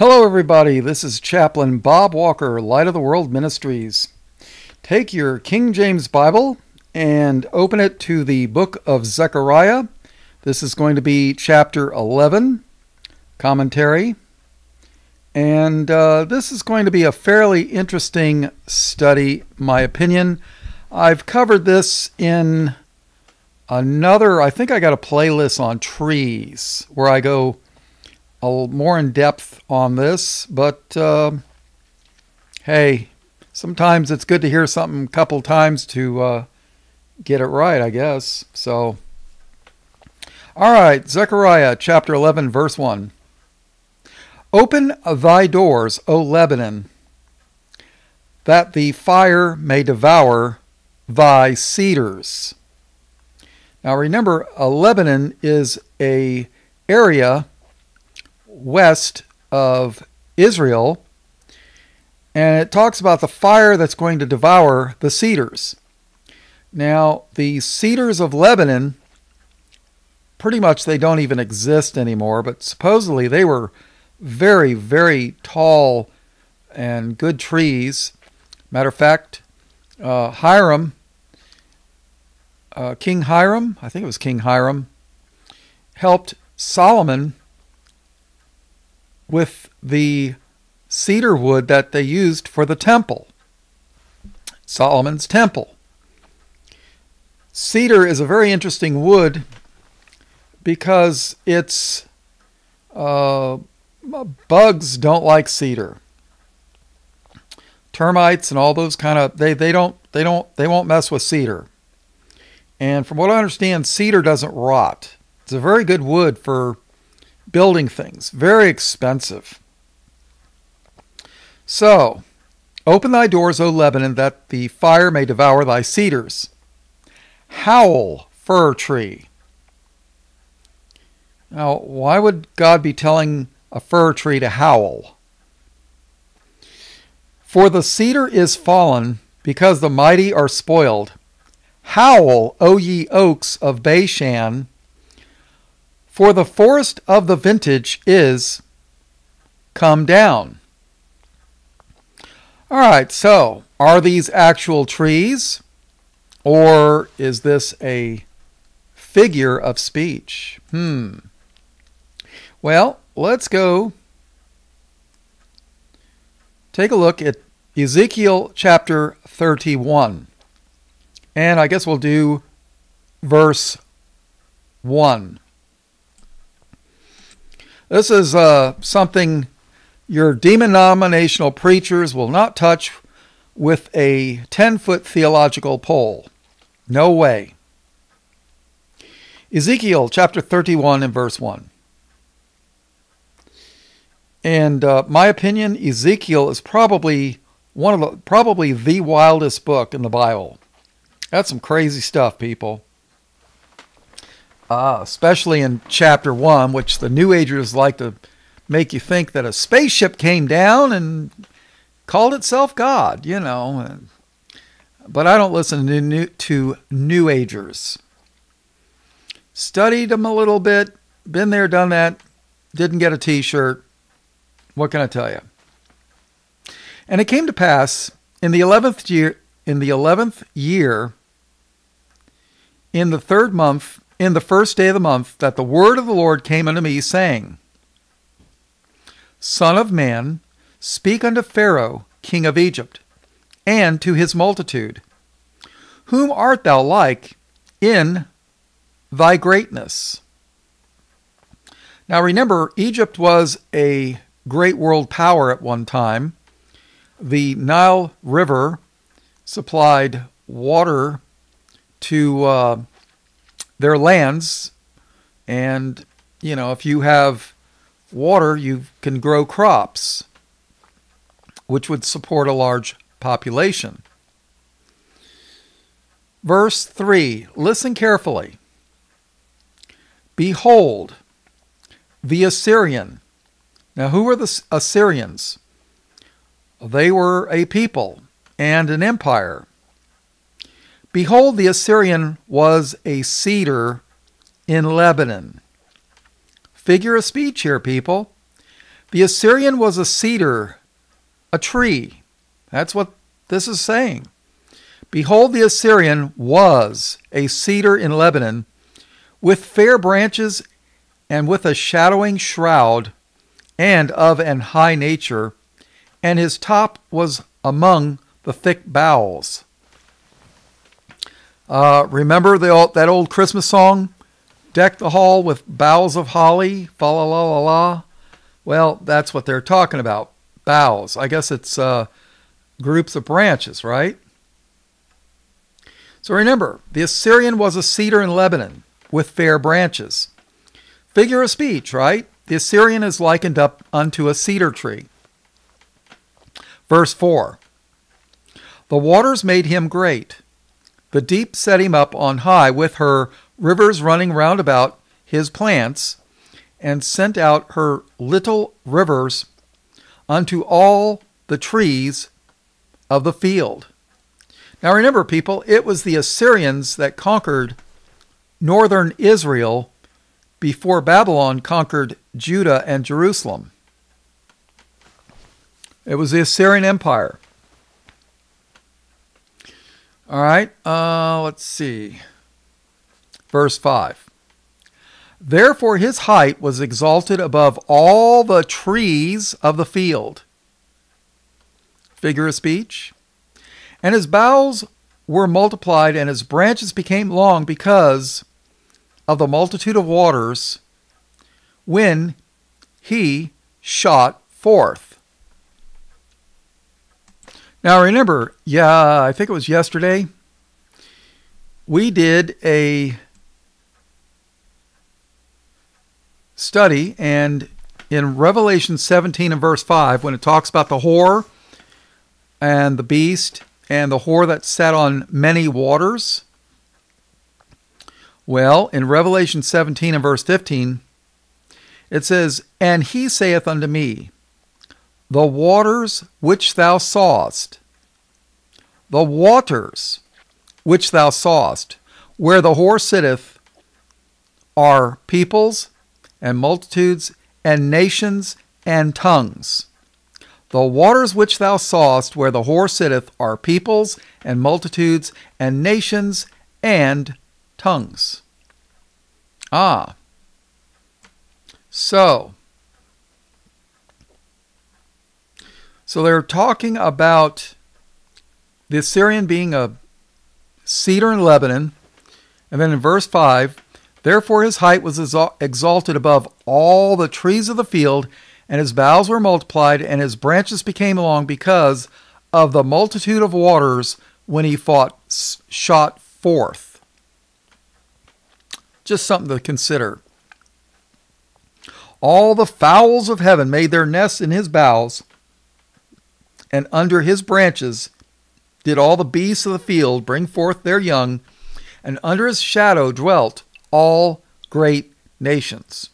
Hello, everybody. This is Chaplain Bob Walker, Light of the World Ministries. Take your King James Bible and open it to the book of Zechariah. This is going to be chapter 11, commentary. And uh, this is going to be a fairly interesting study, my opinion. I've covered this in another, I think I got a playlist on trees where I go more in depth on this, but uh, hey, sometimes it's good to hear something a couple times to uh, get it right, I guess. So, all right, Zechariah chapter 11, verse 1. Open thy doors, O Lebanon, that the fire may devour thy cedars. Now remember, a Lebanon is a area west of Israel, and it talks about the fire that's going to devour the cedars. Now, the cedars of Lebanon, pretty much they don't even exist anymore, but supposedly they were very, very tall and good trees. Matter of fact, uh, Hiram, uh, King Hiram, I think it was King Hiram, helped Solomon with the cedar wood that they used for the temple, Solomon's temple. Cedar is a very interesting wood because it's uh, bugs don't like cedar. Termites and all those kind of they they don't they don't they won't mess with cedar. And from what I understand, cedar doesn't rot. It's a very good wood for building things. Very expensive. So, open thy doors, O Lebanon, that the fire may devour thy cedars. Howl, fir tree. Now, why would God be telling a fir tree to howl? For the cedar is fallen, because the mighty are spoiled. Howl, O ye oaks of Bashan, for the forest of the vintage is come down. All right, so are these actual trees or is this a figure of speech? Hmm. Well, let's go take a look at Ezekiel chapter 31. And I guess we'll do verse 1. This is uh, something your denominational preachers will not touch with a 10 foot theological pole. No way. Ezekiel chapter 31 and verse 1. And uh, my opinion, Ezekiel is probably one of the probably the wildest book in the Bible. That's some crazy stuff, people. Uh, especially in chapter one, which the New Agers like to make you think that a spaceship came down and called itself God, you know. But I don't listen to New, to New Agers. Studied them a little bit, been there, done that, didn't get a t shirt. What can I tell you? And it came to pass in the eleventh year in the eleventh year, in the third month, in the first day of the month that the word of the Lord came unto me, saying, Son of man, speak unto Pharaoh, king of Egypt, and to his multitude, Whom art thou like in thy greatness? Now remember, Egypt was a great world power at one time. The Nile River supplied water to uh, their lands. And, you know, if you have water, you can grow crops, which would support a large population. Verse 3 Listen carefully. Behold, the Assyrian. Now, who were the Assyrians? They were a people and an empire. Behold, the Assyrian was a cedar in Lebanon. Figure of speech here, people. The Assyrian was a cedar, a tree. That's what this is saying. Behold, the Assyrian was a cedar in Lebanon, with fair branches and with a shadowing shroud, and of an high nature, and his top was among the thick boughs. Uh, remember the, that old Christmas song? Deck the hall with boughs of holly, fa la la la la. Well, that's what they're talking about. Boughs. I guess it's uh, groups of branches, right? So remember, the Assyrian was a cedar in Lebanon with fair branches. Figure of speech, right? The Assyrian is likened up unto a cedar tree. Verse 4 The waters made him great. The deep set him up on high with her rivers running round about his plants, and sent out her little rivers unto all the trees of the field. Now remember, people, it was the Assyrians that conquered northern Israel before Babylon conquered Judah and Jerusalem. It was the Assyrian Empire. All right, uh, let's see. Verse 5. Therefore his height was exalted above all the trees of the field. Figure of speech. And his boughs were multiplied, and his branches became long because of the multitude of waters when he shot forth. Now remember, yeah, I think it was yesterday, we did a study, and in Revelation 17 and verse 5, when it talks about the whore and the beast and the whore that sat on many waters, well, in Revelation 17 and verse 15, it says, And he saith unto me, The waters which thou sawest, the waters which thou sawest, where the whore sitteth, are peoples and multitudes and nations and tongues. The waters which thou sawest where the whore sitteth are peoples and multitudes and nations and tongues. Ah. So, so they're talking about the Assyrian being a cedar in Lebanon. And then in verse 5, therefore his height was exalted above all the trees of the field, and his boughs were multiplied, and his branches became long because of the multitude of waters when he fought, shot forth. Just something to consider. All the fowls of heaven made their nests in his boughs, and under his branches did all the beasts of the field bring forth their young, and under his shadow dwelt all great nations.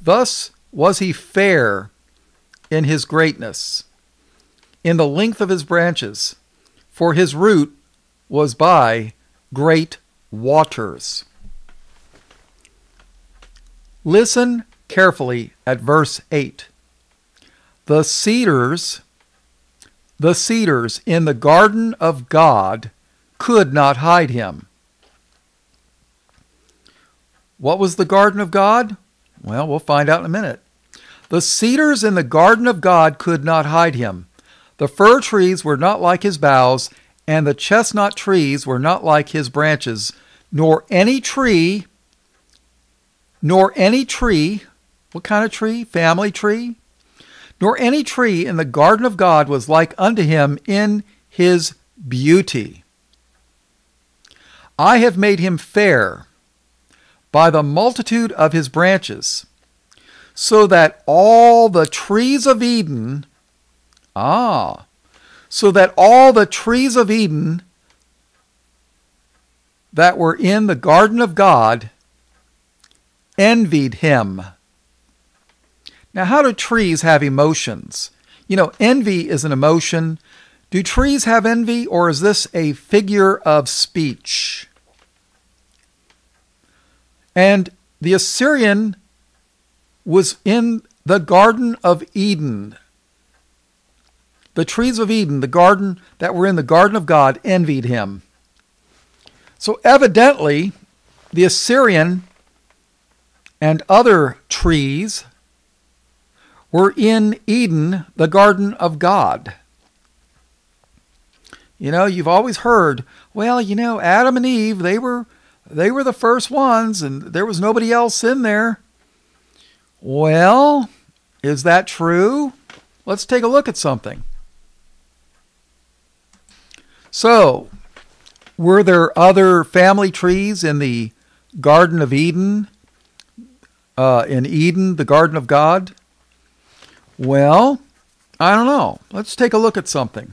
Thus was he fair in his greatness, in the length of his branches, for his root was by great waters. Listen carefully at verse 8. The cedars, the cedars in the garden of God could not hide him. What was the garden of God? Well, we'll find out in a minute. The cedars in the garden of God could not hide him. The fir trees were not like his boughs, and the chestnut trees were not like his branches, nor any tree, nor any tree, what kind of tree? Family tree? Nor any tree in the garden of God was like unto him in his beauty. I have made him fair by the multitude of his branches, so that all the trees of Eden, ah, so that all the trees of Eden that were in the garden of God envied him. Now, how do trees have emotions? You know, envy is an emotion. Do trees have envy, or is this a figure of speech? And the Assyrian was in the Garden of Eden. The trees of Eden, the garden that were in the garden of God, envied him. So evidently, the Assyrian and other trees were in Eden, the garden of God. You know, you've always heard, well, you know, Adam and Eve, they were they were the first ones and there was nobody else in there. Well, is that true? Let's take a look at something. So, were there other family trees in the Garden of Eden? Uh, in Eden, the Garden of God? Well, I don't know. Let's take a look at something.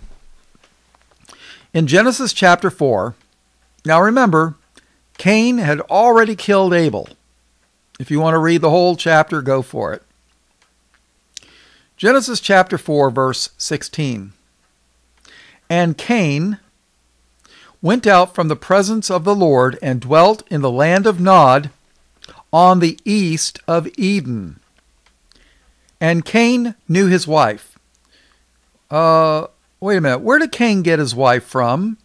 In Genesis chapter 4, now remember, Cain had already killed Abel. If you want to read the whole chapter, go for it. Genesis chapter 4, verse 16. And Cain went out from the presence of the Lord and dwelt in the land of Nod on the east of Eden. And Cain knew his wife. Uh, wait a minute. Where did Cain get his wife from?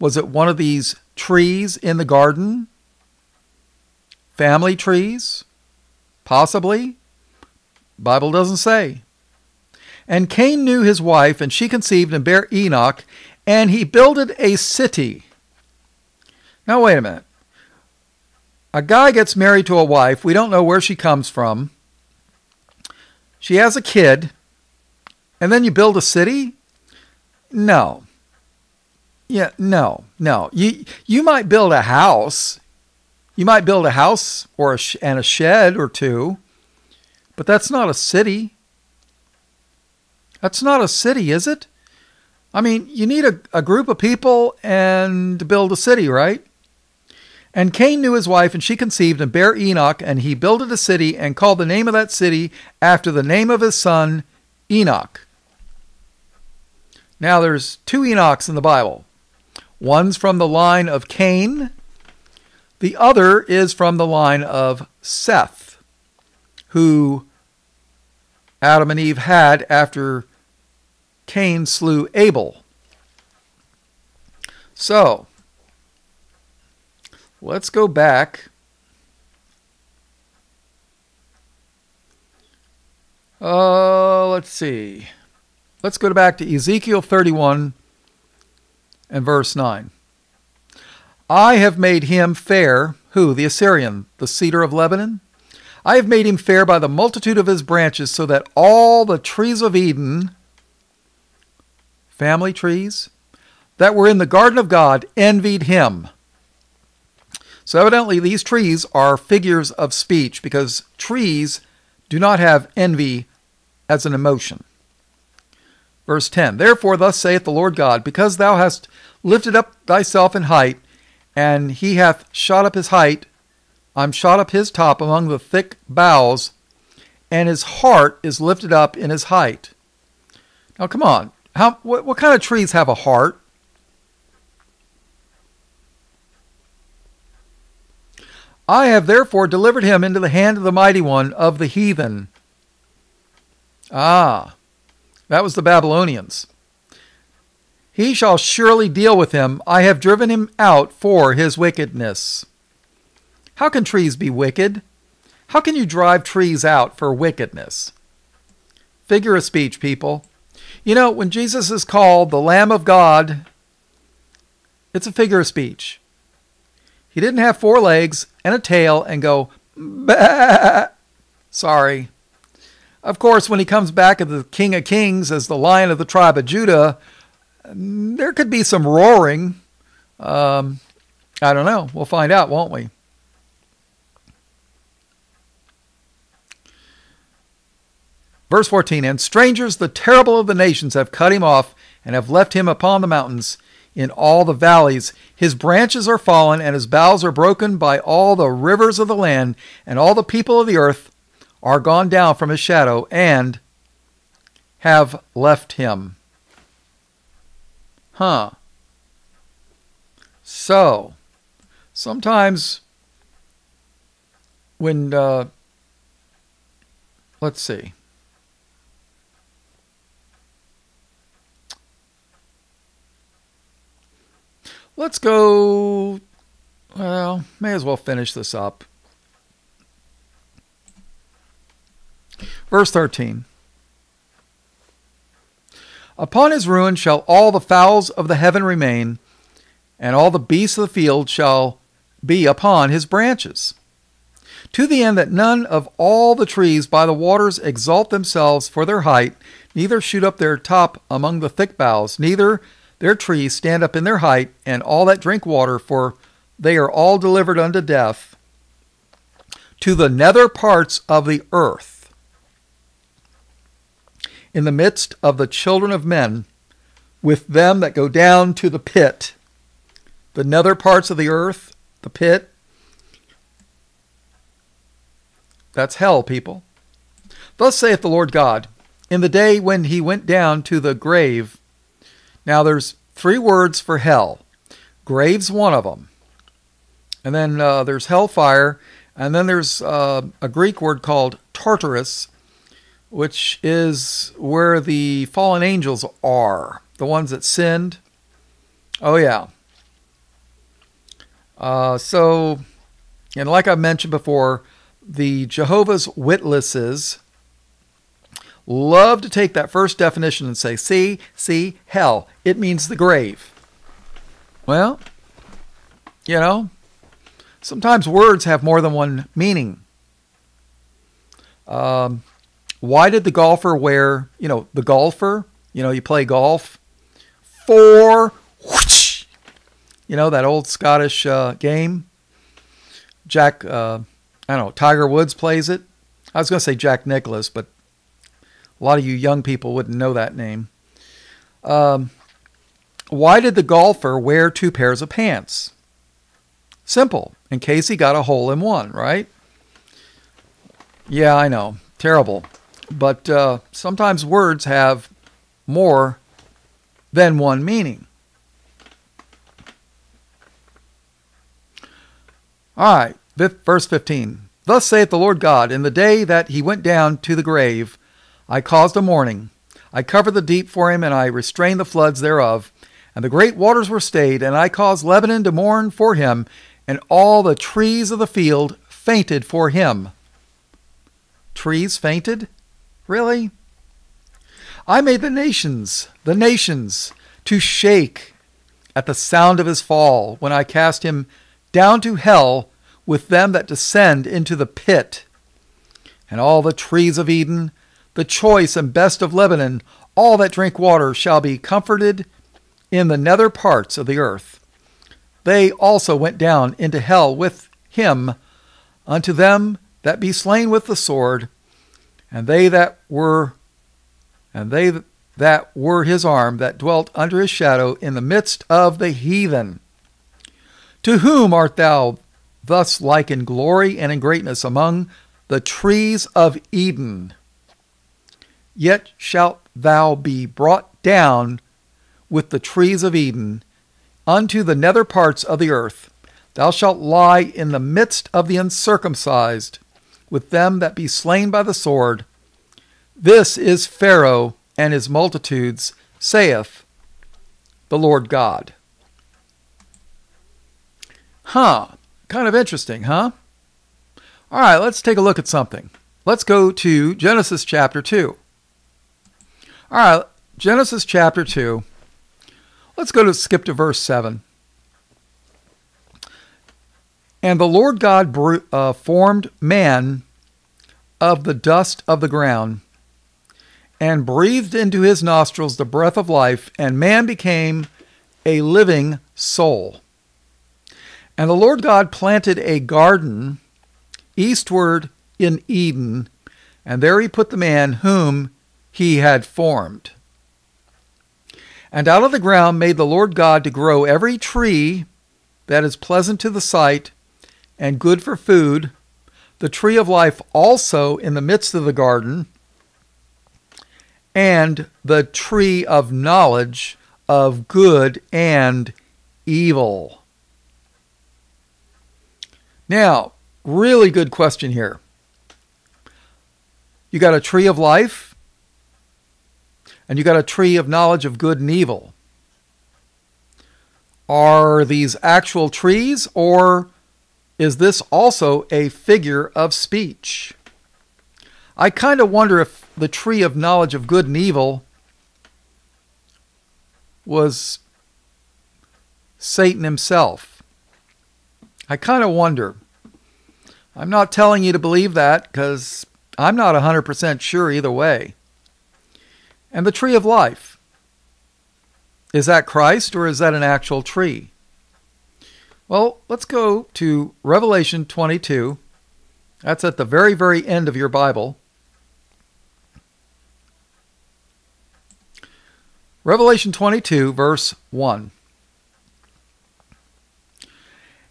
Was it one of these trees in the garden? Family trees? Possibly. Bible doesn't say. And Cain knew his wife, and she conceived and bare Enoch, and he builded a city. Now, wait a minute. A guy gets married to a wife. We don't know where she comes from. She has a kid, and then you build a city? No. Yeah, no, no. You you might build a house. You might build a house or a sh- and a shed or two, but that's not a city. That's not a city, is it? I mean, you need a, a group of people and to build a city, right? And Cain knew his wife, and she conceived and bare Enoch, and he builded a city and called the name of that city after the name of his son, Enoch. Now, there's two Enochs in the Bible. One's from the line of Cain, the other is from the line of Seth, who Adam and Eve had after Cain slew Abel. So, Let's go back. Uh, let's see. Let's go back to Ezekiel 31 and verse 9. I have made him fair, who? The Assyrian, the cedar of Lebanon? I have made him fair by the multitude of his branches, so that all the trees of Eden, family trees, that were in the garden of God, envied him. So evidently these trees are figures of speech because trees do not have envy as an emotion. Verse 10 Therefore, thus saith the Lord God, because thou hast lifted up thyself in height, and he hath shot up his height, I'm shot up his top among the thick boughs, and his heart is lifted up in his height. Now, come on. How, what, what kind of trees have a heart? I have therefore delivered him into the hand of the mighty one of the heathen. Ah, that was the Babylonians. He shall surely deal with him. I have driven him out for his wickedness. How can trees be wicked? How can you drive trees out for wickedness? Figure of speech, people. You know, when Jesus is called the Lamb of God, it's a figure of speech. He didn't have four legs and a tail and go, bah! Sorry. Of course, when he comes back as the King of Kings, as the Lion of the tribe of Judah, there could be some roaring. Um, I don't know. We'll find out, won't we? Verse 14 And strangers, the terrible of the nations, have cut him off and have left him upon the mountains in all the valleys. His branches are fallen, and his boughs are broken by all the rivers of the land, and all the people of the earth are gone down from his shadow and have left him. Huh. So, sometimes when uh, let's see. Let's go. Well, may as well finish this up. Verse 13 Upon his ruin shall all the fowls of the heaven remain, and all the beasts of the field shall be upon his branches. To the end that none of all the trees by the waters exalt themselves for their height, neither shoot up their top among the thick boughs, neither their trees stand up in their height, and all that drink water, for they are all delivered unto death, to the nether parts of the earth in the midst of the children of men, with them that go down to the pit, the nether parts of the earth, the pit. That's hell, people. Thus saith the Lord God, in the day when he went down to the grave. Now there's three words for hell. Grave's one of them. And then uh, there's hellfire. And then there's uh, a Greek word called Tartarus, which is where the fallen angels are, the ones that sinned. Oh, yeah. Uh, so, and like I mentioned before, the Jehovah's Witnesses love to take that first definition and say, see, see, hell. It means the grave. Well, you know, sometimes words have more than one meaning. Um, why did the golfer wear, you know, the golfer, you know, you play golf, four, whoosh, you know, that old Scottish uh, game? Jack, uh, I don't know, Tiger Woods plays it. I was going to say Jack Nicklaus, but a lot of you young people wouldn't know that name. Um, why did the golfer wear two pairs of pants? Simple, in case he got a hole in one, right? Yeah, I know. Terrible. But uh, sometimes words have more than one meaning. All right, verse 15. Thus saith the Lord God, In the day that he went down to the grave, I caused a mourning. I covered the deep for him, and I restrained the floods thereof. And the great waters were stayed, and I caused Lebanon to mourn for him, and all the trees of the field fainted for him. Trees fainted? Really? I made the nations, the nations, to shake at the sound of his fall when I cast him down to hell with them that descend into the pit. And all the trees of Eden, the choice and best of Lebanon, all that drink water shall be comforted in the nether parts of the earth. They also went down into hell with him unto them that be slain with the sword, and they that were and they that were his arm that dwelt under his shadow in the midst of the heathen. To whom art thou thus like in glory and in greatness among the trees of Eden? Yet shalt thou be brought down with the trees of Eden unto the nether parts of the earth. Thou shalt lie in the midst of the uncircumcised with them that be slain by the sword. This is Pharaoh and his multitudes, saith the Lord God. Huh. Kind of interesting, huh? All right, let's take a look at something. Let's go to Genesis chapter 2. All right, Genesis chapter 2. Let's go to skip to verse 7. And the Lord God uh, formed man of the dust of the ground, and breathed into his nostrils the breath of life, and man became a living soul. And the Lord God planted a garden eastward in Eden, and there he put the man whom he had formed. And out of the ground made the Lord God to grow every tree that is pleasant to the sight and good for food, the tree of life also in the midst of the garden, and the tree of knowledge of good and evil. Now, really good question here. You got a tree of life, and you got a tree of knowledge of good and evil. Are these actual trees, or is this also a figure of speech? I kind of wonder if the tree of knowledge of good and evil was Satan himself. I kind of wonder. I'm not telling you to believe that because I'm not 100% sure either way. And the tree of life. Is that Christ or is that an actual tree? Well, let's go to Revelation 22. That's at the very, very end of your Bible. Revelation 22, verse 1.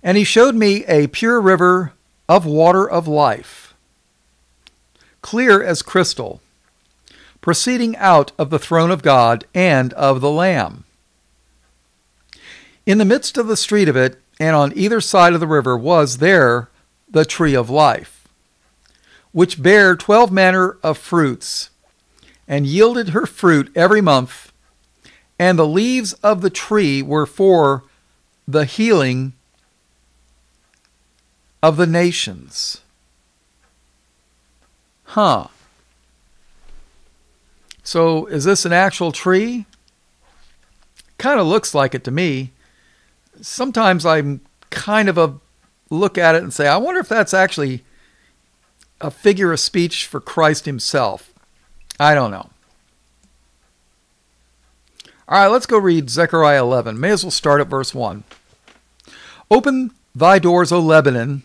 And he showed me a pure river of water of life, clear as crystal, proceeding out of the throne of God and of the Lamb. In the midst of the street of it, and on either side of the river, was there the tree of life, which bare twelve manner of fruits, and yielded her fruit every month, and the leaves of the tree were for the healing of the nations. Huh. So, is this an actual tree? Kind of looks like it to me. Sometimes I'm kind of a look at it and say, I wonder if that's actually a figure of speech for Christ himself. I don't know. All right, let's go read Zechariah 11. May as well start at verse 1. Open thy doors, O Lebanon,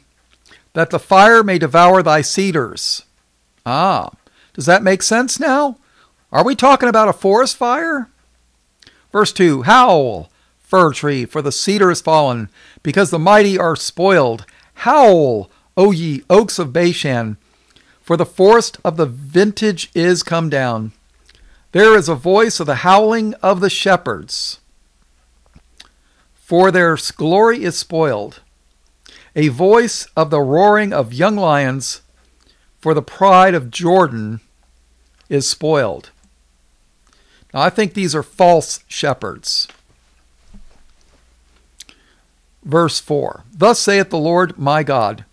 that the fire may devour thy cedars. Ah, does that make sense now? Are we talking about a forest fire? Verse 2 Howl, fir tree, for the cedar is fallen, because the mighty are spoiled. Howl, O ye oaks of Bashan, for the forest of the vintage is come down. There is a voice of the howling of the shepherds, for their glory is spoiled a voice of the roaring of young lions, for the pride of Jordan is spoiled. Now, I think these are false shepherds. Verse 4 Thus saith the Lord my God,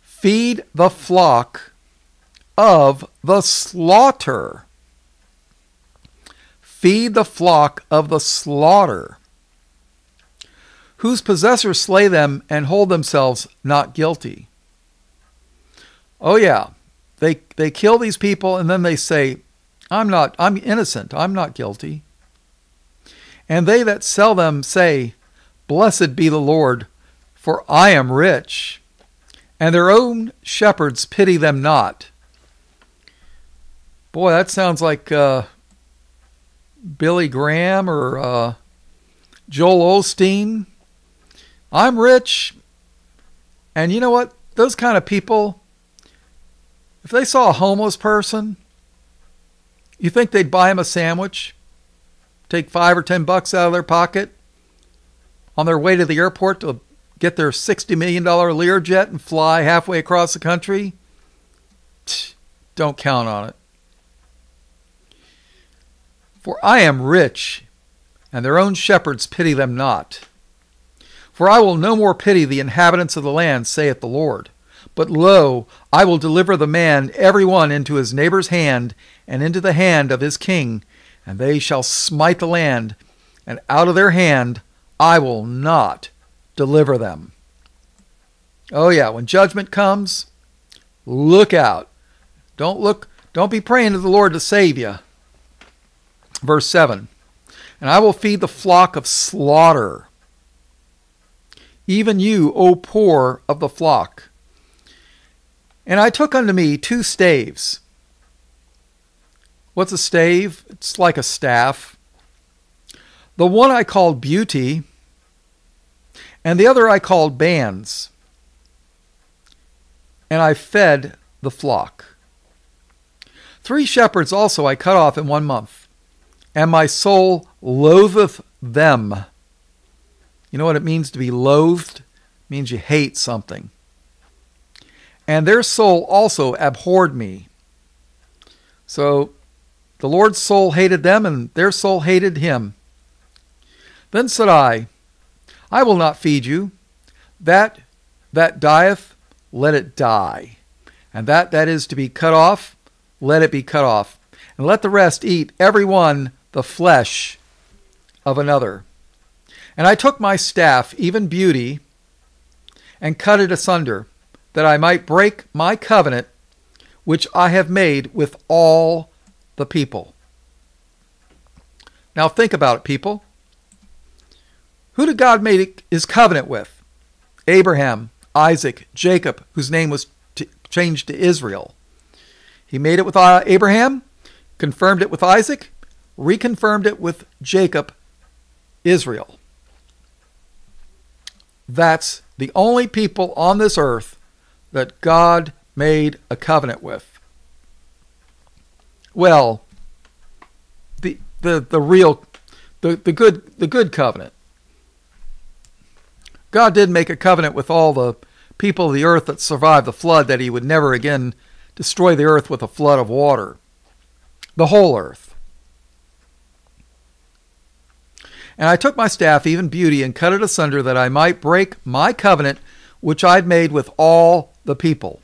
feed the flock of the slaughter. Feed the flock of the slaughter whose possessors slay them and hold themselves not guilty. Oh yeah, they they kill these people and then they say, I'm not I'm innocent, I'm not guilty. And they that sell them say, Blessed be the Lord, for I am rich. And their own shepherds pity them not. Boy, that sounds like uh, Billy Graham or uh, Joel Osteen I'm rich. And you know what? Those kind of people, if they saw a homeless person, you think they'd buy him a sandwich, take five or ten bucks out of their pocket on their way to the airport to get their $60 million Learjet and fly halfway across the country? Don't count on it. For I am rich, and their own shepherds pity them not. For I will no more pity the inhabitants of the land, saith the Lord. But lo, I will deliver the man every one into his neighbor's hand, and into the hand of his king, and they shall smite the land, and out of their hand I will not deliver them. Oh yeah, when judgment comes, look out. Don't look don't be praying to the Lord to save you. Verse 7. And I will feed the flock of slaughter even you, O poor of the flock. And I took unto me two staves. What's a stave? It's like a staff. The one I called beauty, and the other I called bands. And I fed the flock. Three shepherds also I cut off in one month, and my soul loatheth them. You know what it means to be loathed? It means you hate something. And their soul also abhorred me. So the Lord's soul hated them, and their soul hated him. Then said I, I will not feed you. That that dieth, let it die. And that that is to be cut off, let it be cut off. And let the rest eat, every one, the flesh of another. And I took my staff, even beauty, and cut it asunder, that I might break my covenant which I have made with all the people. Now think about it, people. Who did God make his covenant with? Abraham, Isaac, Jacob, whose name was t- changed to Israel. He made it with uh, Abraham, confirmed it with Isaac, reconfirmed it with Jacob, Israel. That's the only people on this earth that God made a covenant with. Well, the the the real the, the good the good covenant. God did make a covenant with all the people of the earth that survived the flood that he would never again destroy the earth with a flood of water. The whole earth. And I took my staff, even beauty, and cut it asunder, that I might break my covenant which I'd made with all the people.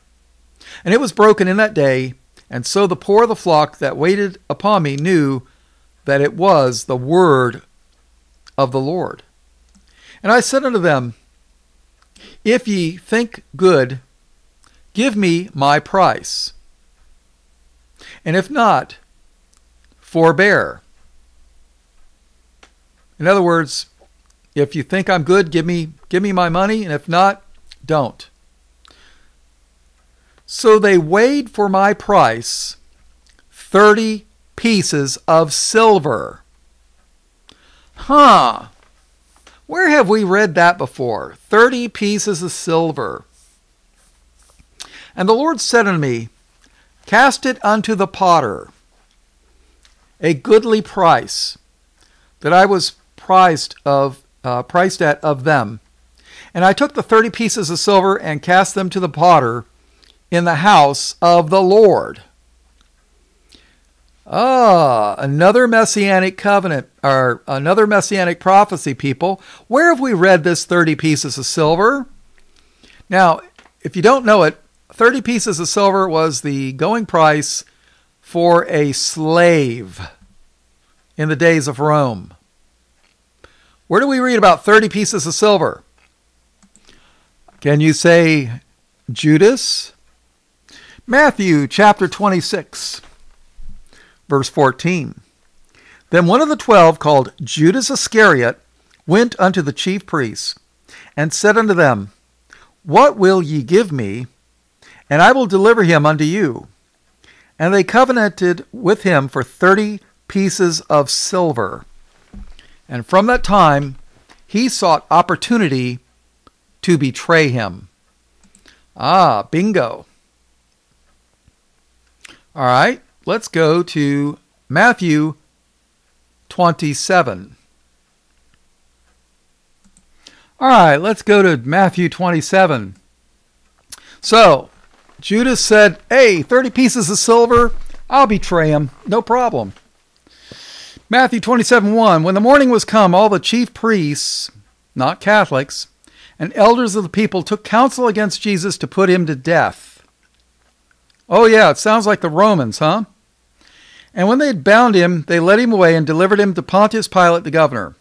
And it was broken in that day, and so the poor of the flock that waited upon me knew that it was the word of the Lord. And I said unto them, If ye think good, give me my price. And if not, forbear. In other words, if you think I'm good, give me give me my money, and if not, don't. So they weighed for my price 30 pieces of silver. Huh. Where have we read that before? 30 pieces of silver. And the Lord said unto me, Cast it unto the potter, a goodly price, that I was priced of uh, priced at of them. And I took the thirty pieces of silver and cast them to the potter in the house of the Lord. Ah, another messianic covenant, or another messianic prophecy, people. Where have we read this 30 pieces of silver? Now, if you don't know it, 30 pieces of silver was the going price for a slave in the days of Rome. Where do we read about 30 pieces of silver? Can you say Judas? Matthew chapter 26, verse 14. Then one of the twelve, called Judas Iscariot, went unto the chief priests, and said unto them, What will ye give me? And I will deliver him unto you. And they covenanted with him for thirty pieces of silver. And from that time he sought opportunity to betray him. Ah, bingo. All right, let's go to Matthew 27. All right, let's go to Matthew 27. So, Judas said, Hey, 30 pieces of silver, I'll betray him, no problem. Matthew 27 1 When the morning was come, all the chief priests, not Catholics, and elders of the people took counsel against Jesus to put him to death. Oh, yeah, it sounds like the Romans, huh? And when they had bound him, they led him away and delivered him to Pontius Pilate the governor.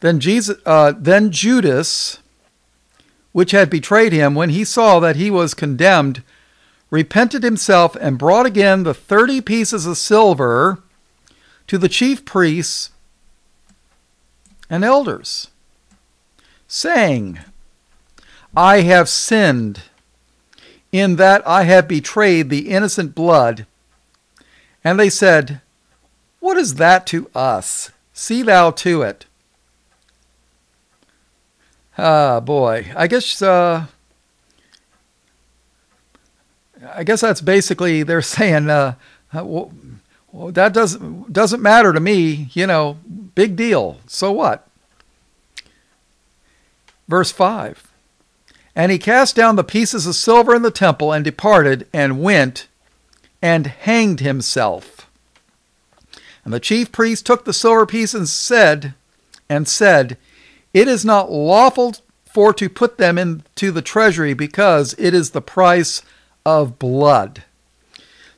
Then, Jesus, uh, then Judas, which had betrayed him, when he saw that he was condemned, repented himself and brought again the thirty pieces of silver to the chief priests and elders, saying, I have sinned in that I have betrayed the innocent blood. And they said, What is that to us? See thou to it. Ah, boy. I guess, uh, I guess that's basically they're saying, uh, well, well, that doesn't doesn't matter to me, you know, big deal. So what? Verse 5. And he cast down the pieces of silver in the temple and departed and went and hanged himself. And the chief priest took the silver piece and said, and said, It is not lawful for to put them into the treasury because it is the price of blood.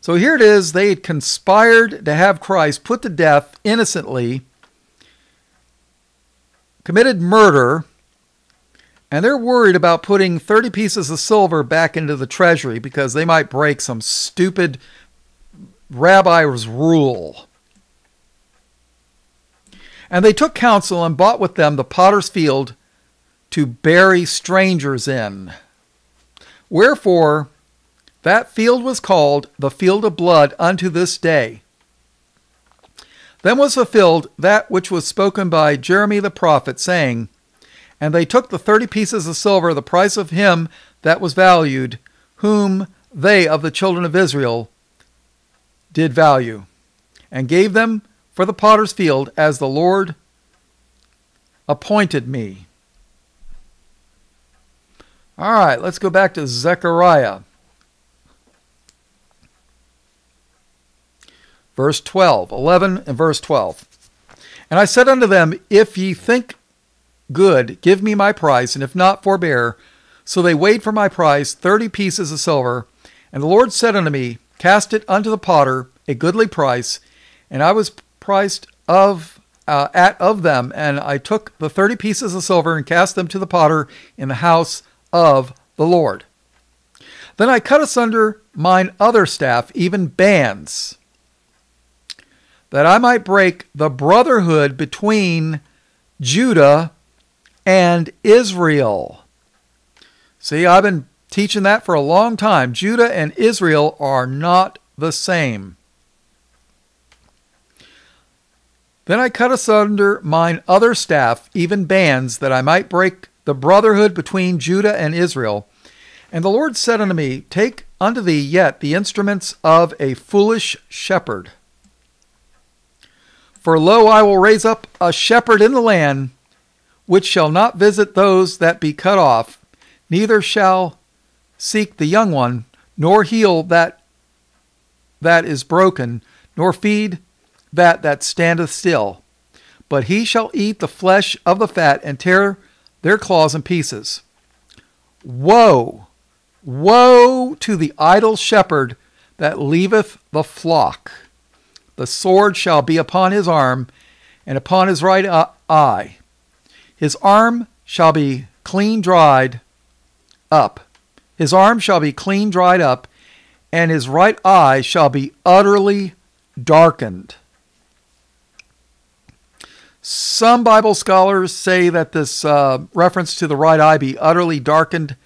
So here it is, they had conspired to have Christ put to death innocently, committed murder, and they're worried about putting 30 pieces of silver back into the treasury because they might break some stupid rabbi's rule. And they took counsel and bought with them the potter's field to bury strangers in. Wherefore, that field was called the field of blood unto this day. Then was fulfilled that which was spoken by Jeremy the prophet, saying, And they took the thirty pieces of silver, the price of him that was valued, whom they of the children of Israel did value, and gave them for the potter's field as the Lord appointed me. All right, let's go back to Zechariah. Verse 12, 11 and verse 12. And I said unto them, If ye think good, give me my price, and if not, forbear. So they weighed for my price thirty pieces of silver. And the Lord said unto me, Cast it unto the potter, a goodly price. And I was priced of uh, at of them, and I took the thirty pieces of silver and cast them to the potter in the house of the Lord. Then I cut asunder mine other staff, even bands, that I might break the brotherhood between Judah and Israel. See, I've been teaching that for a long time. Judah and Israel are not the same. Then I cut asunder mine other staff, even bands, that I might break the brotherhood between Judah and Israel. And the Lord said unto me, Take unto thee yet the instruments of a foolish shepherd. For lo, I will raise up a shepherd in the land, which shall not visit those that be cut off, neither shall seek the young one, nor heal that that is broken, nor feed that that standeth still. But he shall eat the flesh of the fat and tear their claws in pieces. Woe! Woe to the idle shepherd that leaveth the flock. The sword shall be upon his arm and upon his right uh, eye. His arm shall be clean dried up. His arm shall be clean dried up, and his right eye shall be utterly darkened. Some Bible scholars say that this uh, reference to the right eye be utterly darkened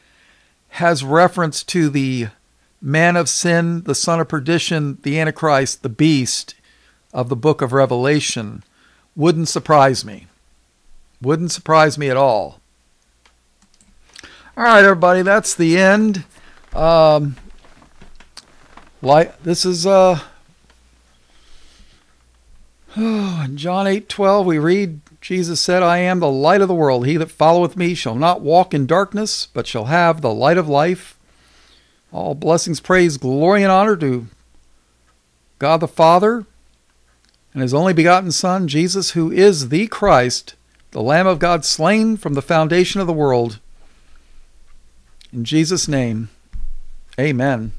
has reference to the man of sin, the son of perdition, the Antichrist, the beast of the book of Revelation. Wouldn't surprise me. Wouldn't surprise me at all. All right, everybody, that's the end. Um, like this is uh Oh, John 8 12, we read, Jesus said, I am the light of the world. He that followeth me shall not walk in darkness, but shall have the light of life. All blessings, praise, glory, and honor to God the Father and his only begotten Son, Jesus, who is the Christ, the Lamb of God slain from the foundation of the world. In Jesus' name, amen.